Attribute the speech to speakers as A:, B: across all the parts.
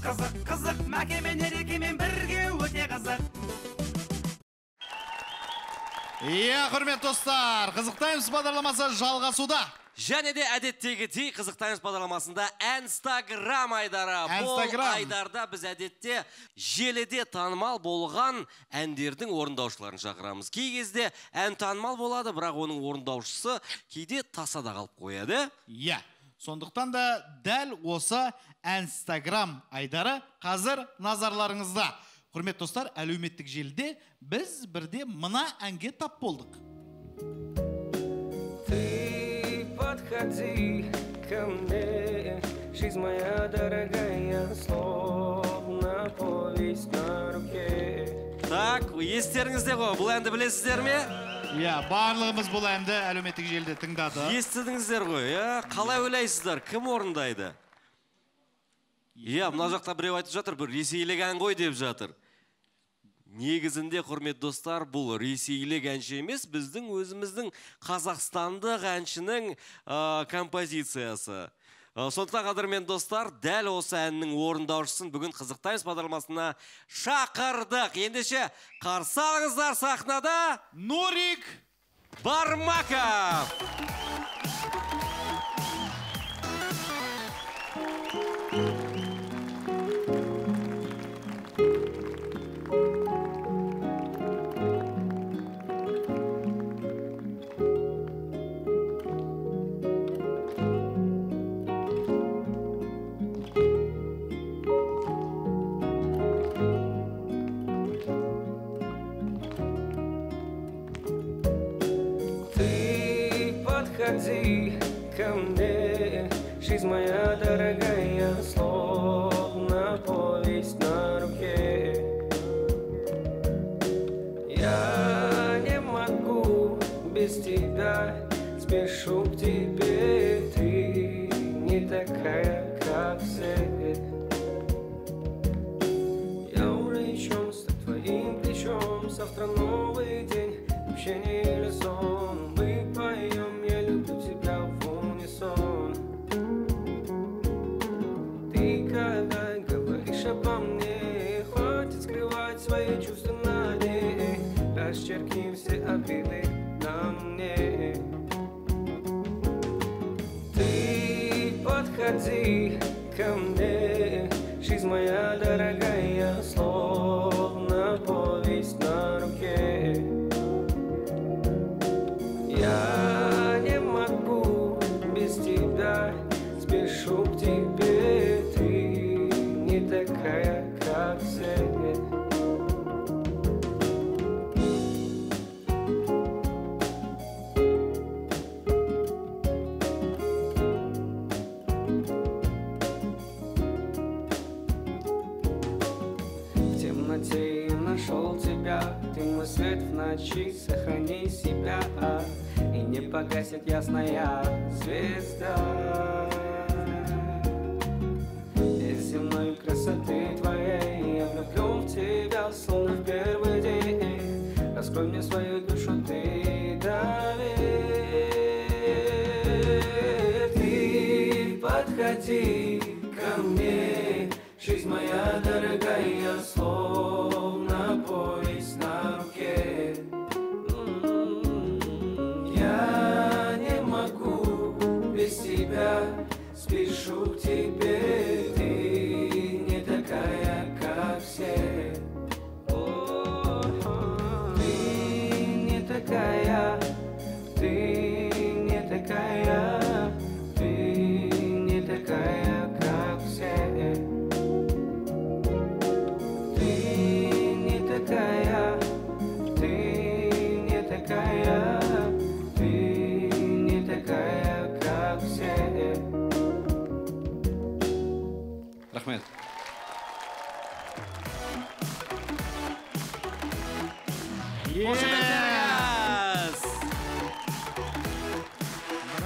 A: қызық қызық мәке мен ерекемен бірге өте қызық.
B: Иә құрметті достар қызықтаймыз бағдарламасы жалғасуда.
C: Және де әдеттегідей қызықтаймыз бағдарламасында Instagram айдары.
B: Instagram.
C: бұл айдарда біз әдетте желіде танымал болған әндердің орындаушыларын шақырамыз. Кей кезде ән танымал болады бірақ оның орындаушысы кейде тасада қалып қояды.
B: Иә сондықтан да дәл осы инстаграм айдары қазір назарларыңызда. Құрметті достар әлеуметтік желіде біз бірде мына әнге тап болдық.
D: Ты подходи ко мне, жизнь моя дорогая, словно повесть на руке.
C: так естеріңізде ғой бұл әнді білесіздер ме
B: иә барлығымыз бұл әнді әлеуметтік желіде тыңдадық
C: естідіңіздер ғой иә қалай ойлайсыздар? Кім орындайды? Иә мына жақта біреу айтып жатыр бір ресейлік ән ғой деп жатыр. Негізінде құрметті достар бұл ресейлік әнші емес біздің өзіміздің қазақстандық әншінің ә, композициясы. Ә, сондықтан қадірмен достар дәл осы әннің орындаушысын бүгін қызықтаймыз бағдарламасына шақырдық. Ендеше қарсы алыңыздар сахнада.
B: Нурик
C: бармаков!
D: Подходи ко мне, жизнь моя дорогая, словно повесть на руке. Я не могу без тебя, спешу к тебе, ты не такая, как все. Я увлечен с твоим плечом Завтра новый день, общение Расчеркни все обиды на мне Ты подходи в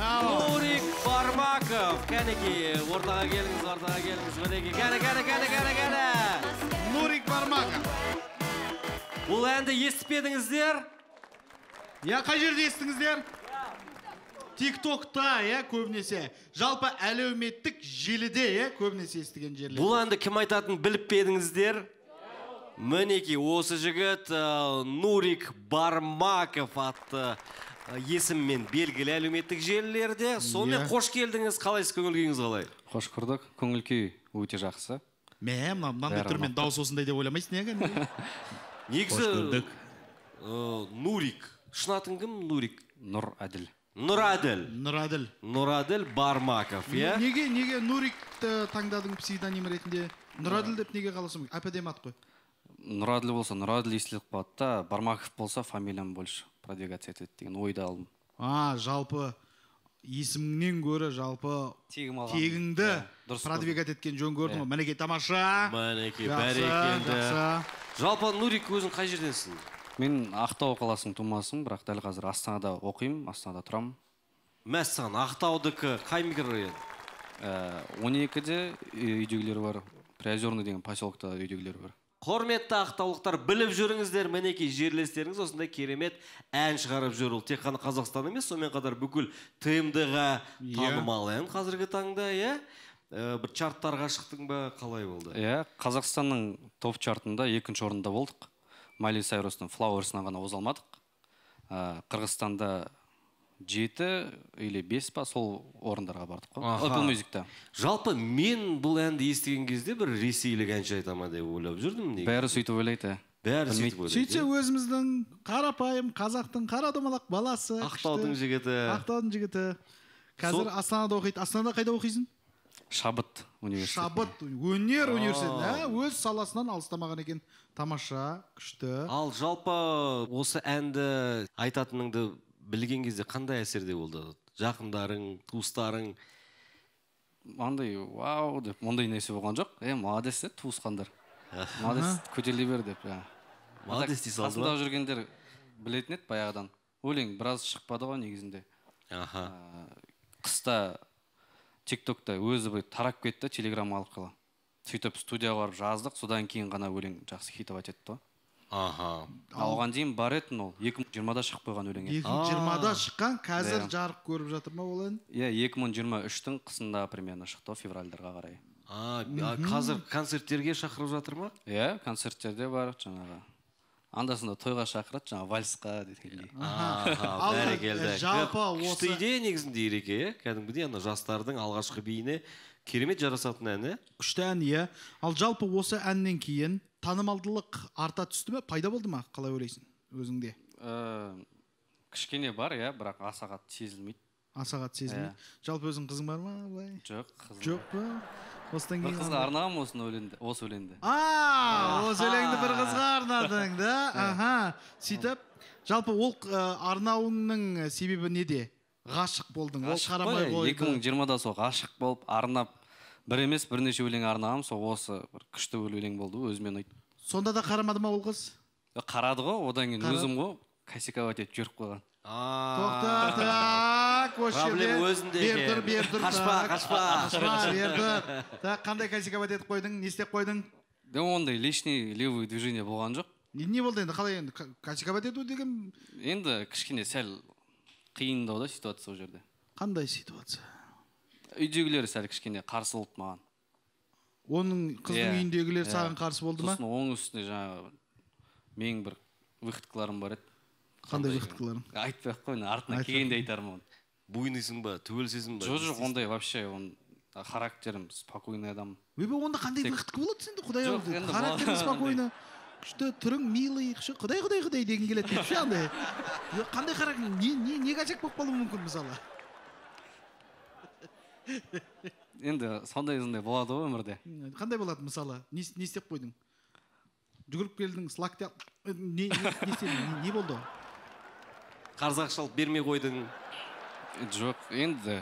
B: браво
C: нурик бармаков кәнеки ортаға келіңіз ортаға келіңіз мінекей кәне кәне кәне кәне кәне
B: нурик бармаков
C: бұл әнді естіп едіңіздер?
B: Иә қай жерде естіңіздер? Тиктокта иә көбінесе. Жалпы әлеуметтік желіде иә көбінесе естіген жерлер.
C: Бұл әнді кім айтатынын біліп пе едіңіздер? Мінекей осы жігіт ә, нурик бармаков атты есіммен белгілі әлеуметтік желілерде. Сонымен
B: Иә.
C: қош келдіңіз. Қалайсыз? Көңіл күйіңіз қалай?
E: Қош көрдік. Көңіл күй өте жақсы.
B: Мә мына мынандай түрмен
E: ұнап
B: дауыс осындай деп ойламайсың неге
C: негізі ә, нурик. Шын атың кім? Нурик.
E: Нұр әділ
C: нұраділ
B: нұраділ
C: нұраділ бармаков иә?
B: неге неге нурикті таңдадың псевдоним ретінде? Нұраділ деп неге қаласың? Әп әдемі ат қой.
E: Нұр әділ болса нұр әділ естіліп қалады да. Бармаков болса фамилиям больше. Продвигаться етеді деген ойды алдым.
B: А жалпы есіміңнен гөрі жалпы
E: тегім алған
B: тегіңді
E: дұрыс
B: продвигать еткен жөн көрдің ғой. Мінекей тамаша.
C: Мінекей бәрекелді. жалпы нурик өзің қай жерденсің
E: мен ақтау қаласының тумасымын бірақ дәл қазір астанада оқимын астанада тұрамын.
C: Мәссаған ақтаудікі қай микрорайон?
E: Он екіде үйдегілер бар приозерный деген поселокта үйдегілер бар.
C: Құрметті ақтаулықтар біліп жүріңіздер мінекей жерлестеріңіз осындай керемет ән шығарып жүр. Ол тек қана қазақстан емес сонымен қатар бүкіл тмд ға
B: Иә.
C: танымал ән қазіргі таңда иә? Бір чарттарға шықтың ба? Қалай болды?
E: Иә қазақстанның топ чартында екінші орында болдық. Майли сайрустың флауэрсынан ғана оза алмадық. Қырғызстанда жеті или бес па сол орындарға бардық қой. Apple musicта.
C: Жалпы мен бұл әнді естіген кезде бір ресейлік әнші айта ма деп ойлап жүрдім неге
E: бәрі сөйтіп ойлайды. Иә.
C: бәрі сөйтіп ойлайды.
B: Сөйтсе өзіміздің қарапайым қазақтың қара домалақ баласы
C: ақтаудың жігіті.
B: Ақтаудың жігіті. Қазір
C: Сол-
B: астанада оқиды. Астанада қайда оқисың?
E: Шабыт университеті
B: шабыт өнер университеті ә, өз саласынан алыстамаған екен. Тамаша күшті.
C: Ал жалпы осы әнді айтатыныңды білген кезде қандай әсерде болды? Жақындарың туыстарың?
E: Андай вау деп. Ондай нәрсе болған жоқ. Е молодец деді туысқандар. Молодец көтеріле бер деп
C: молодец дей салды
E: қасымда жүргендер білетін еді баяғыдан. Өлең біраз шықпады ғой негізінде.
C: Аха.
E: Қыста тик токта өзі бір тарап кетті телеграмма алып қала сөйтіп студияға барып жаздық. Содан кейін ғана өлең жақсы хитовать етті ғой.
C: Аха.
E: Ал оған дейін бар еді ол. Екі мың жиырмада шығып қойған өлең еді
B: екі мың жиырмада шыққан қазір жарық көріп жатыр ма ол ән?
E: Иә екі мың жиырма үштің қысында примерно шықты ғой февральдарға қарай.
C: А, қазір концерттерге шақырып жатыр ма?
E: Иә концерттерде бар жаңағы. Анда санда тойға шақырады жаңағы вальсқа дегендей.
C: Бәрекелді
B: жалпы
C: күшті идея негізінде ереке иә? Кәдімгідей ана жастардың алғашқы биіне керемет жарасатын ән иә
B: күшті ән иә. Ал жалпы осы әннен кейін танымалдылық арта түсті ме? Пайда болды ма қалай ойлайсың өзіңде?
E: Ә, кішкене бар иә бірақ аса қатты сезілмейді.
B: Аса қатты сезілмейді? Жалпы өзің қызың бар ма? Былай.
E: Жоқ қызым
B: жоқ па? Осыдан
E: бір
B: кейін
E: қызға арнағанмын осыны өлеңді осы өлеңді.
B: А осы өлеңді бір қызға арнадың да? Аха. Сөйтіп жалпы ол ә, арнауыңның себебі неде? Ғашық болдың ол қарамай
E: екі мың жиырмада сол ғашық болып арнап бір емес бірнеше өлең арнағанмын сол осы бір күшті бір өлең болды өзіме ұнайды.
B: Сонда да қарамады ма ол қыз?
E: Қарады ғой одан кейін өзім ғой косяковать етіп жіберіп қойған
B: тоқта так осы жерде
C: Проблема өзінде
B: бер тұр бер тұр
C: Қашпа, қашпа.
B: қашпа бер тұр так қандай косяковать етіп қойдың не істеп қойдың?
E: Да ондай лишний левый движение болған жоқ.
B: Не не болды енді қалай енді? Косяковать ету деген?
E: Енді кішкене сәл қиындау да ситуация ол жерде.
B: Қандай ситуация?
E: Үйдегілер сәл кішкене қарсы болды маған.
B: Оның қыздың
E: Иә,
B: үйіндегілер
E: иә.
B: саған қарсы болды ма?
E: Сосын оның үстіне жаңағы менің бір выходкаларым бар еді.
B: Қандай выходкаларың?
E: Айтпай ақ қой артынан келгенде айтармын оны.
C: Буйныйсың ба түгелсізсің ба?
E: Жоқ жоқ ондай вообще он характерім спокойный адам.
B: Ойбай онда қандай выходка болады сенде? Құдай ау
E: енді
B: характер
E: бұл-
B: спокойно күшті түрің милый құдай құдай құдай дегің келеді ше андай. Қандай характер не не не болып қалуы мүмкін мысалы?
E: енді сондай сондай болады ғой өмірде.
B: Қандай болады мысалы? Не, іс- не істеп қойдың? Жүгіріп келдің слакты ал- Э, не, не, не істедің? Не, не болды?
C: Қарыз ақша алып бермей қойдың.
E: Жоқ енді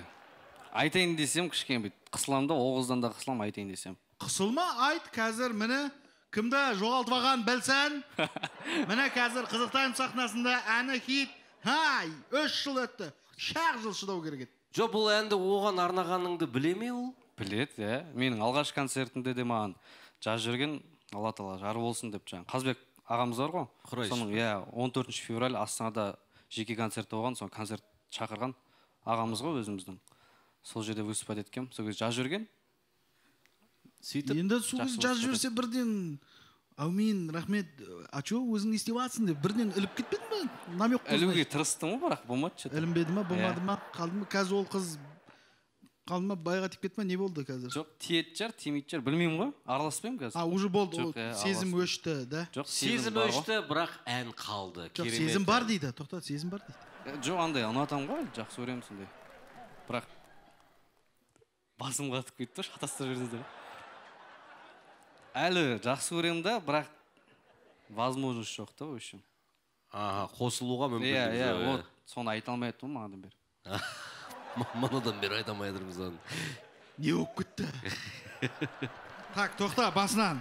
E: айтайын десем кішкене бүйтіп қысыламын да ол қыздан да қысыламын айтайын десем.
B: Қысылма айт қазір міне кімді жоғалтып алғанын білсін. Міне қазір қызық тайм сахнасында әні хит. Хай үш жыл өтті. Шақ жыл шыдау керек еді.
C: Жоқ бұл әнді оған арнағаныңды біле ме ол?
E: Біледі иә. Менің алғашқы концертімде де маған жазып жүрген алла тағала жар болсын деп жаңағы қазбек ағамыз бар ғой.
C: Құрайшы.
E: соның иә он төртінші февраль астанада жеке концерті болған соны концерт шақырған ағамыз ғой өзіміздің. Сол жерде выступать еткенмін. Сол кезде жазып жіберген
C: сөйтіп
B: енді сол кезде жазып жіберсе бірден әумин рахмет. А че өзің не істеп жатрсың деп бірден іліп кетпеді ма намек
E: ілуге тырыстым ғой бірақ болмады что
B: ілінбеді ма болмады
E: Иә.
B: ма? Қалды ма? Қазір ол қыз қалды ма? Байға тиіп кетті ма не болды қазір?
E: Жоқ тиетін шығар тимейтін шығар білмеймін ғой. Араласпаймын қазір.
B: А уже болды
E: Жоқ,
B: ол сезім өшті да?
E: Жоқ
C: сезім өшті бірақ ән қалды
B: жоқ
C: керемет
B: сезім бар дейді тоқтат сезім бар дейді.
E: Жоқ андай ұнатамын ғой жақсы көремін сондай. Бірақ басым қатып кетті ғой шатастырып жіберді әлі жақсы көремін да бірақ возможность жоқ та в общем.
C: Аха қосылуға
E: иә
C: мүмкіндік
E: иә
C: жоқ,
E: вот соны айта алмай жатырмын маған бері.
C: Манадан бері айта алмай жатырмыз оны.
B: Не болып кетті? Так тоқта басынан.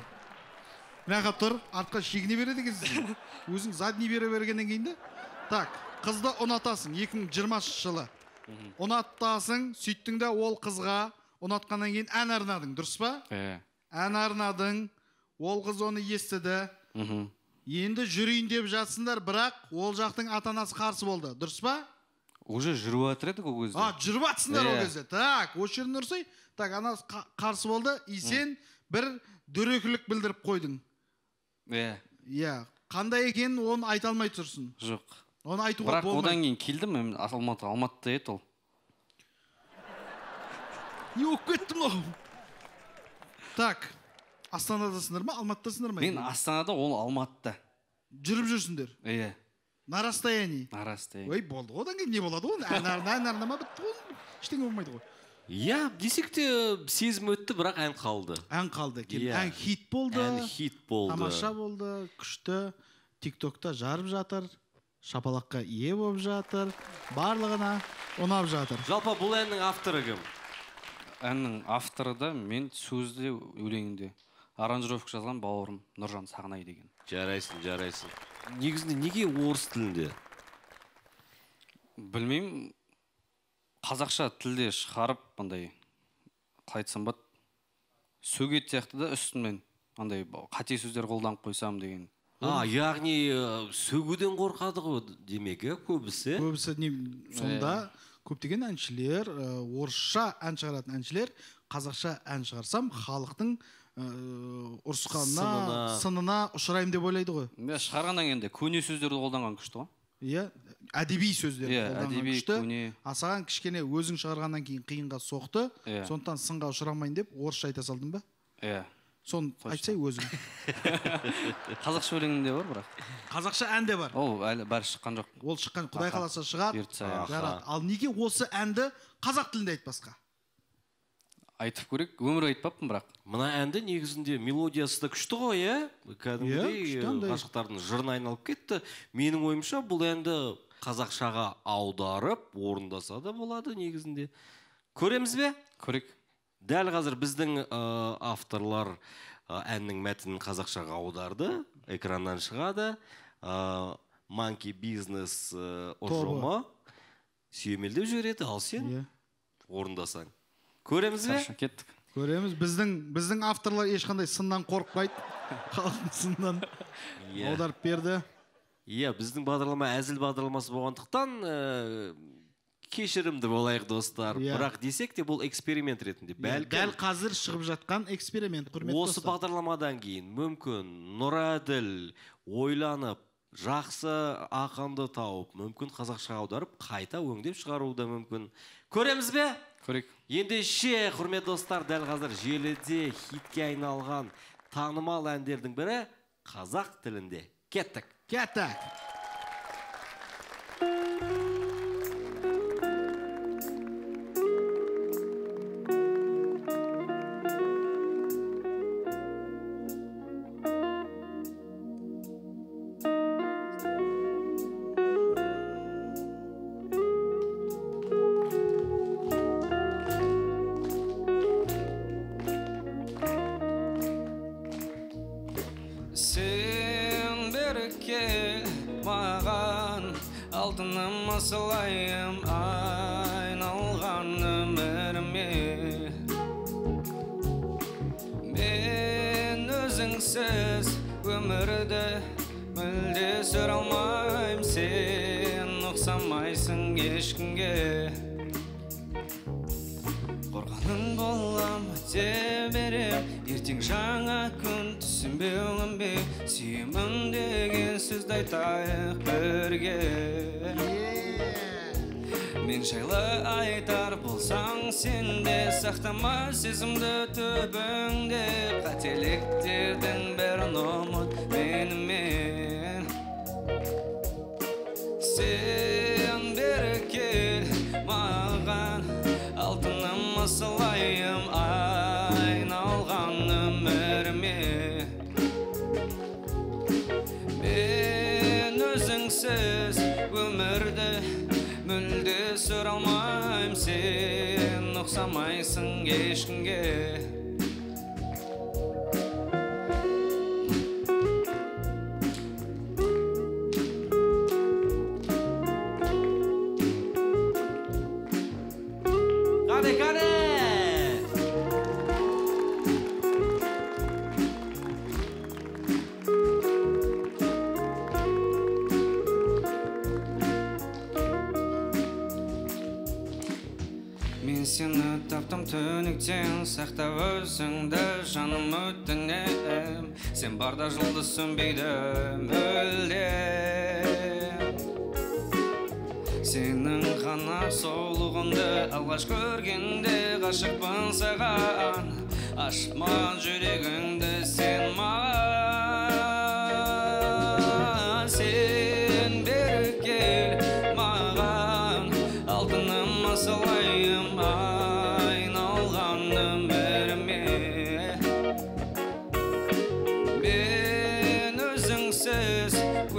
B: Мына жаққа тұр артқа шегіне береді екенсің өзің задний бере бергеннен кейін де. Так қызды ұнатасың 2020 жылы. Ұнатасың сөйттің де ол қызға ұнатқаннан кейін ән арнадың дұрыс па?
E: Иә
B: ән арнадың ол қыз оны естіді.
E: Мхм.
B: Енді жүрейін деп жатсыңдар бірақ ол жақтың ата анасы қарсы болды. Дұрыс па?
E: Уже жүріп жатыр едік ол кезде.
B: А жүріп жатсыңдар ол
E: Иә.
B: кезде. Так осы жерін ұрсай так анасы қа- қарсы болды. И сен бір дөрекілік білдіріп қойдың.
E: Иә.
B: Иә. Қандай екенін оны айта алмай тұрсың.
E: Жоқ.
B: Оны айтуға
E: бірақ одан кейін келдім мен алматы алматыда еді ол.
B: Не болып кетті мынау так астанадасыңдар ма алматыдасыңдар ма
E: мен астанада ол алматыда.
B: Жүріп жүрсіңдер
E: иә.
B: На расстоянии
E: на расстоянии
B: ой болды ғой одан кейін не болады ғой? Ән арна ән арнама бітті ғой. Ештеңе болмайды ғой.
C: Иә десек те сезім өтті бірақ ән қалды.
B: Ән қалды
C: Иә.
B: ән хит болды.
C: Ән хит болды.
B: Тамаша болды күшті. Тик токта жарып жатыр. Шапалаққа ие болып жатыр. Барлығына ұнап жатыр.
C: Жалпы бұл әннің авторы кім?
E: Әннің авторы да мен сөзде өлеңінде аранжировка жазған бауырым нұржан сағынай деген.
C: Жарайсың жарайсың. Негізінде неге орыс тілінде?
E: Білмеймін. Қазақша тілде шығарып андай қалай айтсам болады сөгет сияқты да үстінен андай қате сөздер қолданып қойсам деген.
C: А яғни ә, сөгуден қорқады ғой демек иә көбісі?
B: Көбісі не сонда? Көптеген әншілер ә, орысша ән шығаратын әншілер қазақша ән шығарсам халықтың ә, ұрысқанына
C: Сынына.
B: ұшыраймын деп ойлайды ғой
E: иә шығарғаннан кейін де көне сөздерді қолданған күшті ғой
B: иә әдеби сөздер
E: Иә, әдеби,
B: күшті
E: көне.
B: а саған кішкене өзің шығарғаннан кейін қиынға соқты
E: Иә.
B: сондықтан сынға ұшырамайын деп орысша айта салдың ба
E: иә
B: соны айтсай өзің.
E: Қазақша өлеңінде бар бірақ.
B: Қазақша ән де бар.
E: Ол әлі бәрі шыққан жоқ.
B: Ол шыққан құдай қаласа шығар.
E: бұйыртса иә.
B: жарады ал неге осы әнді қазақ тілінде айтпасқа
E: айтып көрейік өмір айтпаппын бірақ.
C: Мына әнді негізінде мелодиясы да күшті ғой иә?
B: Иә,
C: кәдімгідей ә,
B: андай.
C: ғашықтардың жырына айналып кетті. Менің ойымша бұл әнді қазақшаға аударып орындаса да болады негізінде. Көреміз бе?
E: Көрейік.
C: Дәл қазір біздің ә, авторлар ә, әннің мәтінін қазақшаға аударды экраннан шығады. Ә, манки бизнес ә, ұжымы сүйемелдеп жібереді ал сен
B: иә.
C: орындасаң. Көреміз бе?
E: Кеттік.
B: Көреміз. Біздің біздің авторлар ешқандай сыннан қорықпайды. Халықтың сынынан
C: Иә.
B: аударып берді.
C: Иә біздің бағдарлама әзіл бағдарламасы болғандықтан ә, кешірімді болайық достар.
B: Иә.
C: бірақ десек те бұл эксперимент ретінде.
B: Дәл
C: бәлкім
B: қазір шығып жатқан эксперимент құрметті
C: осы
B: достар.
C: бағдарламадан кейін мүмкін нұраділ ойланып жақсы ақынды тауып мүмкін қазақша аударып қайта өңдеп шығаруы да мүмкін. Көреміз бе?
E: Көрейік.
C: Ендеше құрметті достар дәл қазір желіде хитке айналған танымал әндердің бірі қазақ тілінде. Кеттік.
B: Кеттік.
D: Маған алтыным асылайым айналған өміріме. Мен өзіңсіз өмірді мүлде сүре алмаймын сен ұқсамайсың ешкімге.
E: Қорғаның болам өте берем ертең жаңа күн түсінбе өңімбе сүйемін деген сөзді айтайық бірге. Мен жайлы айтар болсаң сен де сақтама сезімді түбіңде. Қателіктердің бәрін ұмыт сен ұқсамайсың ешкімге түнектен сақтап өзіңді жаным өтінем. Сен барда жұлдыз сөнбейді мүлде сенің ғана сұлулығыңды алғаш көргенде ғашықпын саған. Ашма жүрегіңді сен маған сен бері кел маған. Алтыным асылайым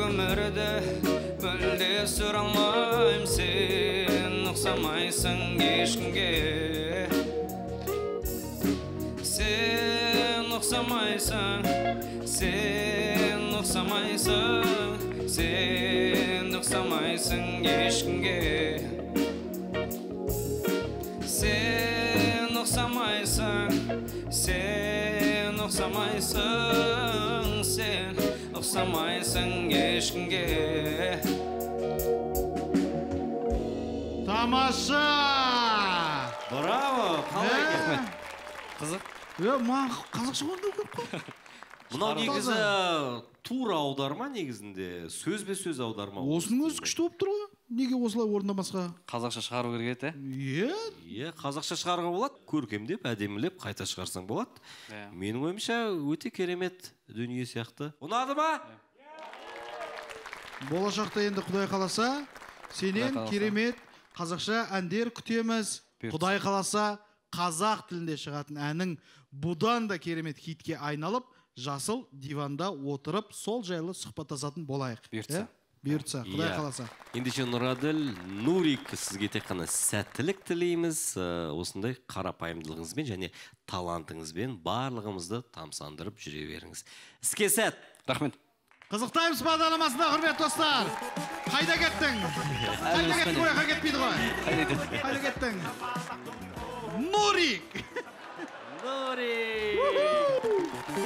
E: өмірді мүлде сүре алмаймын сен ұқсамайсың ешкімге сен ұқсамайсың сен ұқсамайсың сен ұқсамайсың ешкімге сен ұқсамайсың сен ұқсамайсың ұқсамайсың ешкімге
B: тамаша
C: браво қалай екен
F: қызық.
B: Е маған қазақша орындау керек қой
C: мынау негізі тура аударма негізінде сөзбе сөз аударма
B: осының өзі күшті болып тұр ғой неге осылай орындамасқа?
F: Қазақша шығару керек еді
B: иә
C: иә қазақша шығаруға болады. Көркемдеп әдемілеп қайта шығарсаң болады. Менің ойымша өте керемет дүние сияқты. Ұнады ма?
B: Болашақта енді құдай қаласа сенен
F: қаласа.
B: керемет қазақша әндер күтеміз. Құдай қаласа қазақ тілінде шығатын әнің бұдан да керемет хитке айналып жасыл диванда отырып сол жайлы сұхбаттасатын болайық.
F: Бұйыртса.
B: Бұйыртса құдай қаласа
C: ендеше нұраділ нурик сізге тек қана сәттілік тілейміз осындай қарапайымдылығыңызбен және талантыңызбен барлығымызды тамсандырып жүре беріңіз іске сәт
F: рахмет
B: қызық таймс бағдарламасында құрметті достар қайда кеттің қайда кеттің ол жаққа кетпейді ғой қайда кеттің нурик
C: нурик